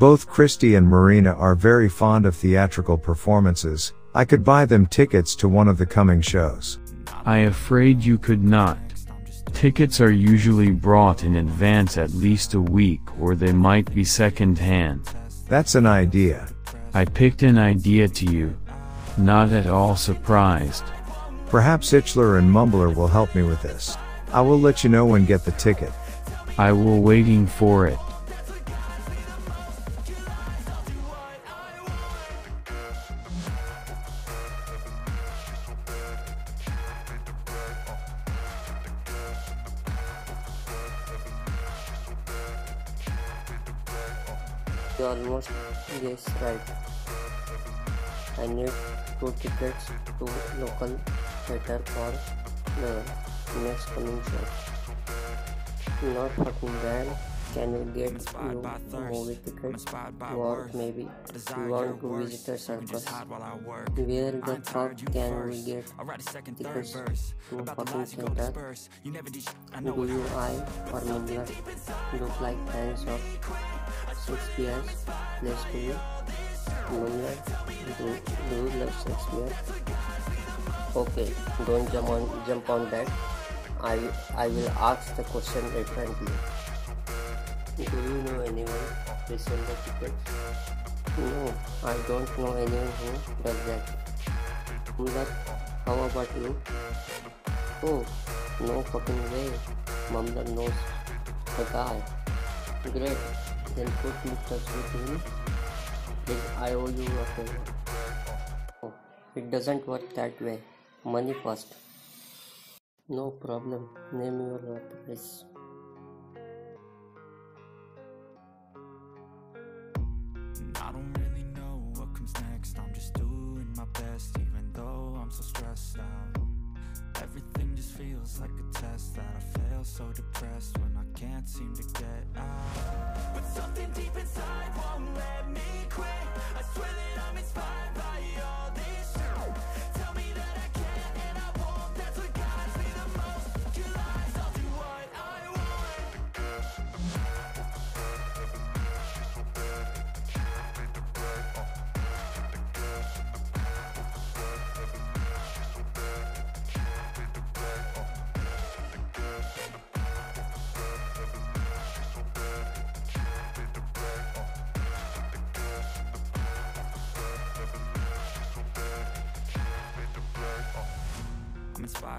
Both Christy and Marina are very fond of theatrical performances. I could buy them tickets to one of the coming shows. I afraid you could not. Tickets are usually brought in advance at least a week or they might be second hand. That's an idea. I picked an idea to you. Not at all surprised. Perhaps Itcher and Mumbler will help me with this. I will let you know when get the ticket. I will waiting for it. You almost guessed right. I need two tickets to local theater for the next coming show. Not fucking bad. Can we get you movie tickets? Or maybe you want to visit a circus? Where the fuck can we get tickets to fucking theater? Do you I or Mumbler look like fans of Shakespeare's plays to you? Mumbler, do, you love Shakespeare? Okay, don't jump on jump on that. I I will ask the question differently. Do you know anyone who sells the tickets? No, I don't know anyone who does that. Mumbler, how about you? Oh, no fucking way. Mumbler knows the guy. Great, put me in touch with him. Please, I owe you a favor. Oh, it doesn't work that way. Money first. No problem. Name your address. I don't really know what comes next. I'm just doing my best, even though I'm so stressed out. Everything just feels like a test that I fail, so depressed when I can't seem to get out. But something deep inside won't let me quit. I swear that I'm inspired by all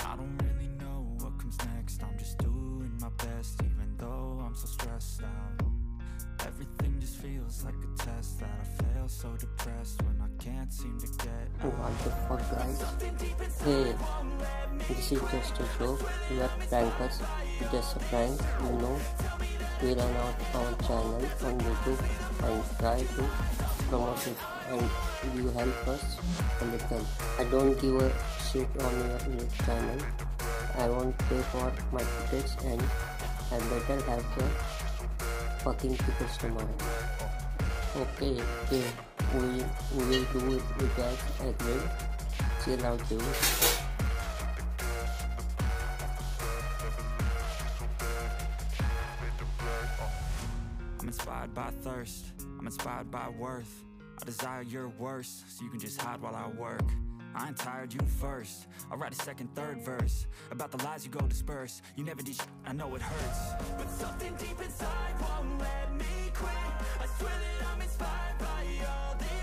I don't really know what comes next. I'm just doing feels like a test that I fail, so depressed when I can't seem to get what the fuck, guys? Hey, this is just a joke. We are prankers. Just a prank, you know. We run out our channel on YouTube and try to promote it. And you help us a little. I don't give a shit on your YouTube channel. I won't pay for my tickets and I better have the fucking tickets tomorrow. Okay, okay. We, will do it you guys agreed. Chill out dude. I'm inspired by thirst, I'm inspired by worth. I desire your worst, so you can just hide while I work. I ain't tired, you first. I'll write a second, third verse. About the lies you go disperse. You never did I know it hurts. But something deep inside won't let me quit. I swear that I'm inspired by all this.